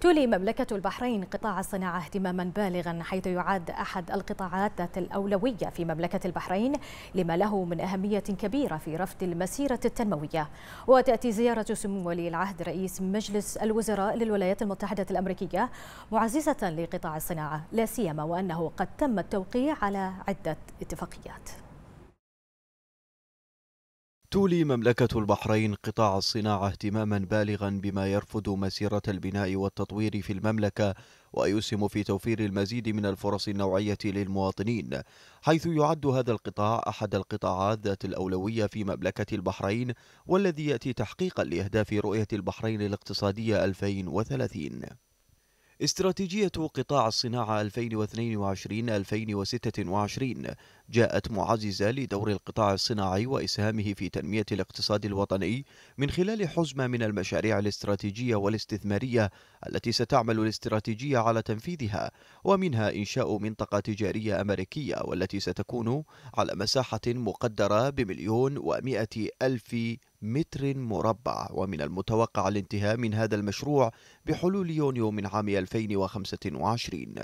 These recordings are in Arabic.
تولي مملكة البحرين قطاع الصناعة اهتماما بالغا حيث يعد أحد القطاعات ذات الأولوية في مملكة البحرين لما له من أهمية كبيرة في رفض المسيرة التنموية. وتأتي زيارة سمو ولي العهد رئيس مجلس الوزراء للولايات المتحدة الأمريكية معززة لقطاع الصناعة لا سيما وأنه قد تم التوقيع على عدة اتفاقيات. تولي مملكة البحرين قطاع الصناعة اهتماما بالغا بما يرفض مسيرة البناء والتطوير في المملكة ويسهم في توفير المزيد من الفرص النوعية للمواطنين. حيث يعد هذا القطاع أحد القطاعات ذات الأولوية في مملكة البحرين والذي يأتي تحقيقا لأهداف رؤية البحرين الاقتصادية 2030 استراتيجية قطاع الصناعة 2022-2026 جاءت معززة لدور القطاع الصناعي وإسهامه في تنمية الاقتصاد الوطني من خلال حزمة من المشاريع الاستراتيجية والاستثمارية التي ستعمل الاستراتيجية على تنفيذها ومنها إنشاء منطقة تجارية أمريكية والتي ستكون على مساحة مقدرة بمليون ومائة ألف متر مربع. ومن المتوقع الانتهاء من هذا المشروع بحلول يونيو من عام 2025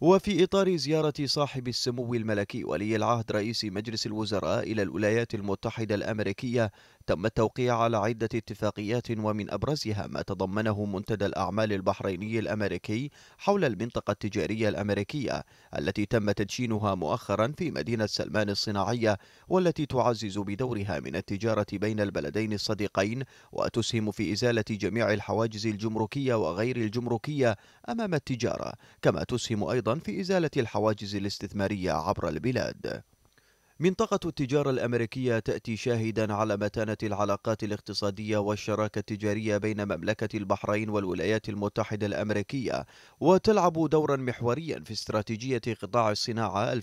وفي إطار زيارة صاحب السمو الملكي ولي العهد رئيس مجلس الوزراء إلى الولايات المتحدة الأمريكية تم التوقيع على عدة اتفاقيات ومن أبرزها ما تضمنه منتدى الأعمال البحريني الأمريكي حول المنطقة التجارية الأمريكية التي تم تدشينها مؤخرا في مدينة سلمان الصناعية والتي تعزز بدورها من التجارة بين البلدين الصديقين وتسهم في إزالة جميع الحواجز الجمركية وغير الجمركية أمام التجارة كما تسهم أيضا في إزالة الحواجز الاستثمارية عبر البلاد. منطقة التجارة الأمريكية تأتي شاهدا على متانة العلاقات الاقتصادية والشراكة التجارية بين مملكة البحرين والولايات المتحدة الأمريكية وتلعب دورا محوريا في استراتيجية قطاع الصناعة 2022-2026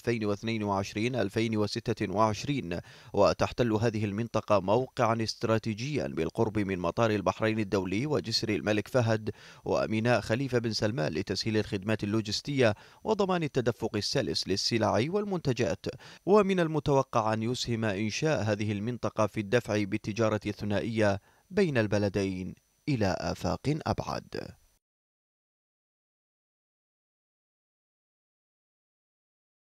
وتحتل هذه المنطقة موقعا استراتيجيا بالقرب من مطار البحرين الدولي وجسر الملك فهد وميناء خليفة بن سلمان لتسهيل الخدمات اللوجستية وضمان التدفق السلس للسلع والمنتجات. ومن المت المتوقع أن يسهم إنشاء هذه المنطقة في الدفع بالتجارة الثنائية بين البلدين إلى آفاق أبعد.